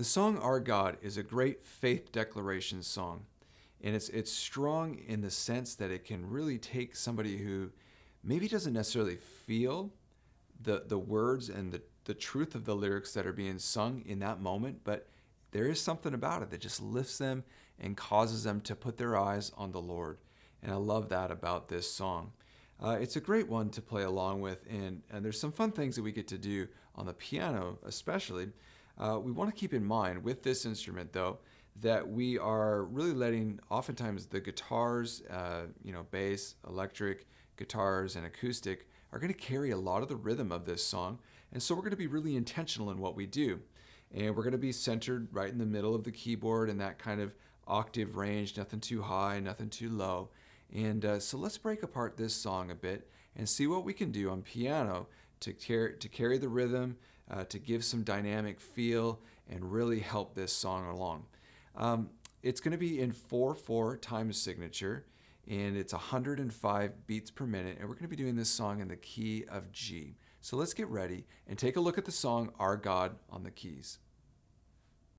The song Our God is a great faith declaration song. And it's, it's strong in the sense that it can really take somebody who maybe doesn't necessarily feel the, the words and the, the truth of the lyrics that are being sung in that moment, but there is something about it that just lifts them and causes them to put their eyes on the Lord. And I love that about this song. Uh, it's a great one to play along with, and, and there's some fun things that we get to do on the piano, especially. Uh, we want to keep in mind with this instrument, though, that we are really letting oftentimes the guitars, uh, you know, bass, electric, guitars, and acoustic are going to carry a lot of the rhythm of this song. And so we're going to be really intentional in what we do. And we're going to be centered right in the middle of the keyboard in that kind of octave range, nothing too high, nothing too low. And uh, so let's break apart this song a bit and see what we can do on piano to, car- to carry the rhythm, uh, to give some dynamic feel, and really help this song along. Um, it's going to be in 4 4 time signature, and it's 105 beats per minute, and we're going to be doing this song in the key of G. So let's get ready and take a look at the song Our God on the keys.